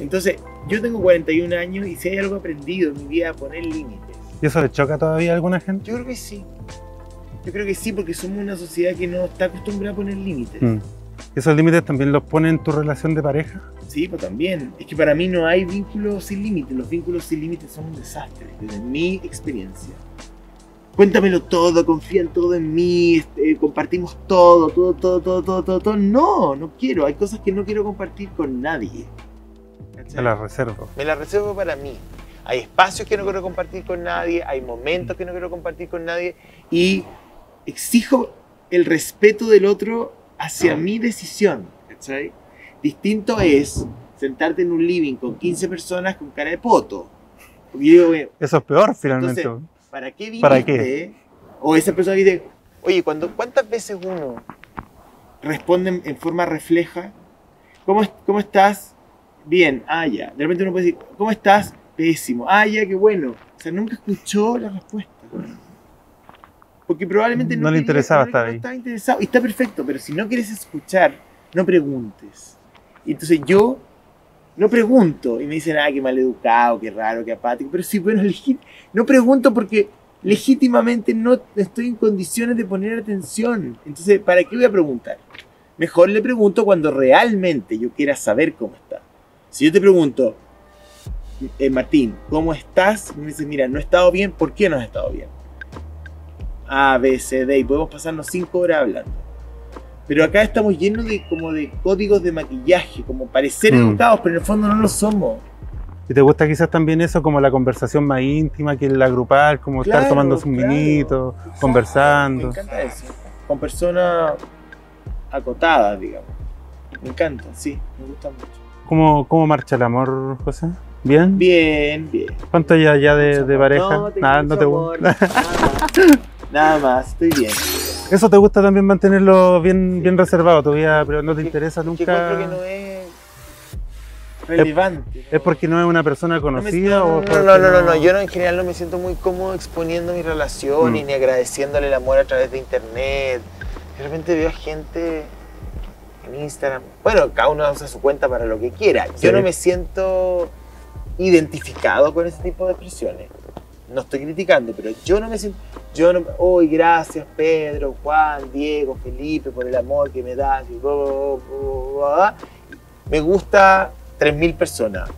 Entonces, yo tengo 41 años y si hay algo aprendido en mi vida poner límites. ¿Y eso le choca todavía a alguna gente? Yo creo que sí. Yo creo que sí, porque somos una sociedad que no está acostumbrada a poner límites. Mm. ¿Esos límites también los pone en tu relación de pareja? Sí, pues también. Es que para mí no hay vínculos sin límites. Los vínculos sin límites son un desastre, desde mi experiencia. Cuéntamelo todo, confía en todo en mí, este, compartimos todo, todo, todo, todo, todo, todo, todo. No, no quiero. Hay cosas que no quiero compartir con nadie. ¿Cachai? Se las reservo. Me las reservo para mí. Hay espacios que no quiero compartir con nadie, hay momentos que no quiero compartir con nadie y exijo el respeto del otro hacia mi decisión. ¿cachai? Distinto es sentarte en un living con 15 personas con cara de poto. Yo bueno, Eso es peor finalmente. Entonces, ¿para qué viniste? ¿Para qué? O esa persona dice, oye, cuando, ¿cuántas veces uno responde en- forma refleja? ¿Cómo, ¿Cómo estás? Bien, ah, ya. De repente uno puede decir, ¿cómo estás? Pésimo. Ah, ya, qué bueno. O sea, nunca escuchó la respuesta. Porque probablemente no, No le interesaba no- estar no ahí. estaba interesado. Y está perfecto, pero si no quieres escuchar, no preguntes. Y entonces yo no pregunto. Y me dicen, ah, qué maleducado, qué raro, qué apático. Pero sí, bueno, no pregunto porque legítimamente no estoy en condiciones de poner atención. Entonces, ¿para qué voy a preguntar? Mejor le pregunto cuando realmente yo quiera saber cómo está. Si yo te pregunto, eh, Martín, ¿cómo estás? Y me dices, mira, no he estado bien, ¿por qué no has estado bien? A, B, C, D, y podemos pasarnos cinco horas hablando. Pero acá estamos llenos de como de códigos de maquillaje, como parecer Mm. educados, pero en el fondo no lo somos. ¿Y te gusta quizás también eso, como la conversación más íntima, que la grupal, como estar tomando un claro. Exacto, conversando? Me encanta eso. Con personas acotadas, digamos. Me encanta, sí, me gusta mucho. ¿Cómo, ¿Cómo marcha el amor, José? ¿Bien? Bien, bien. ¿Cuánto ya, ya de, pareja? No, tengo Nada, mucho no te gusta. Nada más. Nada más, estoy bien. Eso te gusta también mantenerlo bien, bien reservado todavía, pero no te interesa nunca. encuentro que no es relevante. ¿Es porque no es una persona No, me- conocida no, o no, porque no, no, no, no, yo no, en general no me siento muy cómodo exponiendo mi relación Mm. y ni agradeciéndole el amor a través de internet. De repente veo a gente en Instagram. Bueno, cada uno usa su cuenta para lo que quiera. Sí. Yo no me siento identificado con ese tipo de expresiones. No estoy criticando, pero yo no me siento. Yo no. Hoy, gracias, Pedro, Juan, Diego, Felipe, por el amor que me das. y. Me gusta 3.000 personas.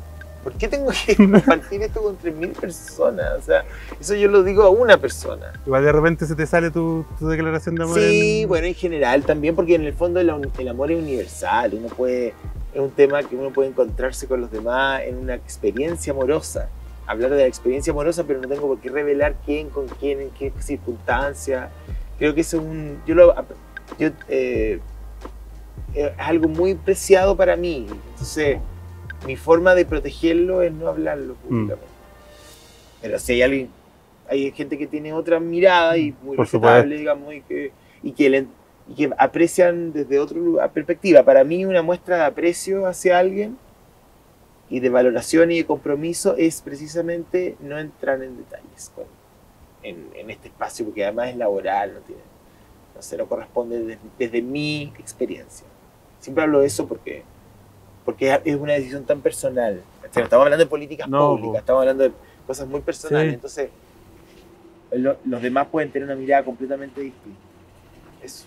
¿Por qué tengo que compartir esto con 3.000 personas? O sea, eso yo lo digo a una persona. Igual de repente se te sale tu, tu declaración de amor. Sí, en- bueno, en general también, porque en el fondo el, el amor es universal. Uno puede, es un tema que uno puede encontrarse con los demás en una experiencia amorosa. Hablar de la experiencia amorosa, pero no tengo por qué revelar quién, con quién, en qué circunstancias. Creo que eso es un. Yo lo. yo, eh, es algo muy preciado para mí. Entonces, mi forma de protegerlo es no hablarlo públicamente. Pero si hay alguien, hay gente que tiene otra mirada y muy Por respetable, digamos, y que, y que, le- y que aprecian desde otra perspectiva. Para mí, una muestra de aprecio hacia alguien y de valoración y de compromiso es precisamente no entrar en detalles con- en, en este espacio, porque además es laboral, no tiene, no se no corresponde desde, desde mi experiencia. Siempre hablo de eso porque, porque es una decisión tan personal. O sea, estamos hablando de políticas No, públicas, estamos hablando de cosas muy personales. Sí. Entonces, lo- los demás pueden tener una mirada completamente distinta. Eso.